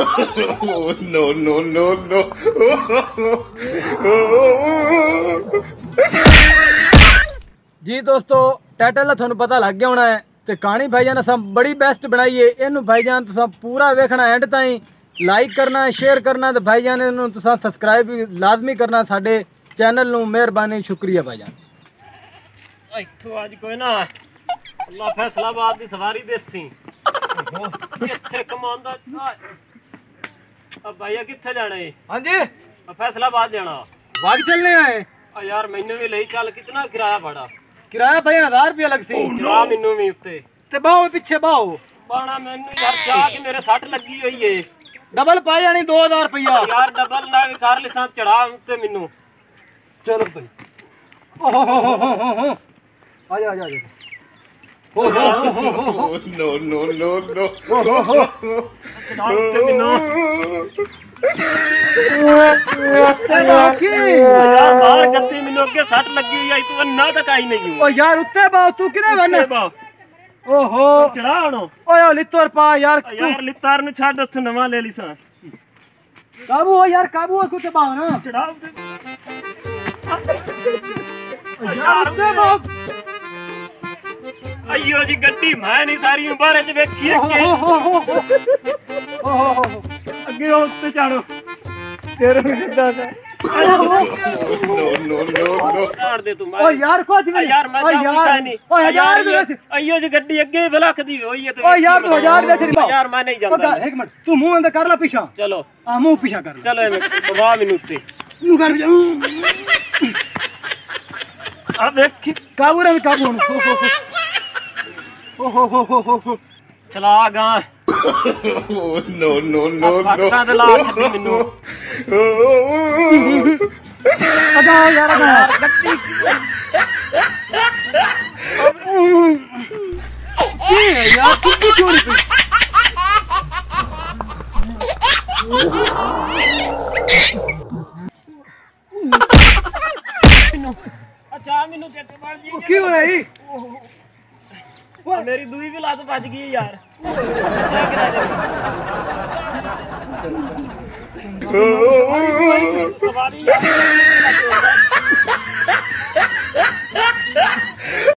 oh, no, no, no, no. ਜੀ ਦੋਸਤੋ title ਦਾ ਤੁਹਾਨੂੰ ਪਤਾ ਲੱਗ ਗਿਆ ਹੋਣਾ ਹੈ ਤੇ ਕਹਾਣੀ ਭਾਈਜਾਨ ਅਸਾਂ ਬੜੀ ਬੈਸਟ ਬਣਾਈ ਏ ਇਹਨੂੰ ਭਾਈਜਾਨ ਤੁਸੀਂ ਪੂਰਾ ਵੇਖਣਾ ਐਂਡ ਤਾਈਂ। ਲਾਈਕ ਕਰਨਾ ਸ਼ੇਅਰ ਕਰਨਾ ਤੇ ਭਾਈਜਾਨ ਇਹਨੂੰ ਤੁਸੀਂ ਸਬਸਕ੍ਰਾਈਬ ਵੀ ਲਾਜ਼ਮੀ ਕਰਨਾ ਸਾਡੇ ਚੈਨਲ ਨੂੰ। ਮਿਹਰਬਾਨੀ ਸ਼ੁਕਰੀਆ ਭਾਈਜਾਨ। ਇੱਥੋਂ ਅੱਜ ਕੋਈ ਨਾ ਅੱਲਾ ਫੈਸਲਾਬਾਦ ਦੀ ਸਵਾਰੀ ਦੇਸੀ। ਕਿੱਥੇ ਕਮਾਉਂਦਾ? ਆ ਭਾਈਆ ਕਿੱਥੇ ਜਾਣਾ ਏ? ਹਾਂਜੀ। ਆ ਫੈਸਲਾਬਾਦ ਜਾਣਾ। ਵਾਗ ਚੱਲਨੇ ਆਏ ਆ ਯਾਰ ਮੈਨੂੰ ਵੀ ਲਈ ਚੱਲ ਕਿਤਨਾ ਕਿਰਾਇਆ ਭਾੜਾ ਕਿਰਾਇਆ ਭਾਈ 1000 ਰੁਪਏ ਲੱਗ ਸੀ। ਚਲਾ ਮੈਨੂੰ ਵੀ ਉੱਤੇ। ਤੇ ਬਾਹੋ ਪਿੱਛੇ ਬਾਹੋ। ਪਾਣਾ ਮੈਨੂੰ ਯਾਰ ਚਾਹ ਕੇ ਮੇਰੇ ਸੱਟ ਲੱਗੀ ਹੋਈ ਏ। ਡਬਲ ਪਾਈ ਜਾਣੀ 2000 ਰੁਪਇਆ। ਯਾਰ ਡਬਲ ਨਾ ਵੀ ਕਰ ਲਿਸਾਂ ਚੜਾ ਉੱਤੇ ਮੈਨੂੰ। ਚਲੋ ਭਾਈ ਓਹ ਹੋ ਹੋ ਹੋ ਹੋ ਹੋ। ਆ ਜਾ ਆ ਜਾ ਆ ਜਾ। Oh, no, no, no, no. Oh, oh, यार उत्ते बाओ तू किने बन पा यार यार नवा ले ली सा। हो यार काबू हो कुत्ते बाओ ना हाँ। चढ़ाओ यार उत्ते बाओ ਹੋ ਕੁੱਤੇ ਬਾਹ ਨਾ ਚੜਾ ਉੱਤੇ ਯਾਰ ਉੱਤੇ ਬਾਹ ਅਈਓ ਜੀ ਗੱਡੀ ਮੈਂ ਨਹੀਂ ਸਾਰੀ ਉਮਰ ਚ ਵੇਖੀ ਅੱਗੇ ਓਹੋ ਓਹੋ ਅੱਗੇ ਉਹ ਉੱਤੇ ਚੜੋ ਤੇਰੇ ਵੀ ਕਿੱਦਾਂ ਦਾ No, no, no, no. ਛਾੜ ਦੇ ਤੂੰ ਓ ਯਾਰ ਕੁਝ ਆ ਨਹੀਂ ਯਾਰ ਮੈਂ ਓ ਤਾਂ ਯਾਰ ਕੀਤਾ ਨਹੀਂ ਓ ਹਜ਼ਾਰ ਦੇ ਵਿੱਚ ਅਈਓ ਜੀ ਗੱਡੀ ਅੱਗੇ ਬਲਖਦੀ ਹੋਈ ਹੈ ਤੇ ਓ ਯਾਰ ਤੂੰ ਹਜ਼ਾਰ ਦੇ ਵਿੱਚ ਯਾਰ ਮੈਂ ਨਹੀਂ ਓ ਜਾਂਦਾ ਗਾ- ਇੱਕ ਮਿੰਟ ਤੂੰ ਮੂੰਹ ਅੰਦਰ ਕਰ ਲੈ ਪਿਛਾ ਚਲੋ ਆ ਮੂੰਹ ਪਿਛਾ ਕਰ ਲੈ ਚਲੋ ਐਵੇਂ ਦਬਾ ਮੈਨੂੰ ਉੱਤੇ ਮੂੰਹ ਕਰ ਜਾ ਆ ਵੇਖ ਕਾਬੂ ਰੇ ਕਾਬੂ ਹੁਣ ਓ ਹੋ ਹੋ ਹੋ ਹੋ ਹੋ ਚਲਾ ਗਾ Oh, no, no, no, ਫਾਟਾਂ ਤੇ ਲਾ ਛੱਡੀ ਮੈਨੂੰ no. ਅਗਾ ਯਾਰ ਅਗਾ ਗੱਡੀ ਕੀ ਹੈ ਯਾਰ ਤੂੰ ਕੀ ਚੋਰੀ ਪਈ ਅੱਛਾ ਮੈਨੂੰ ਚੇਤੇ ਬਣ ਜੀ ਉਹ ਕੀ ਹੋਇਆ ਈ और मेरी दुई भी लात बज गई यार। अच्छा सवारी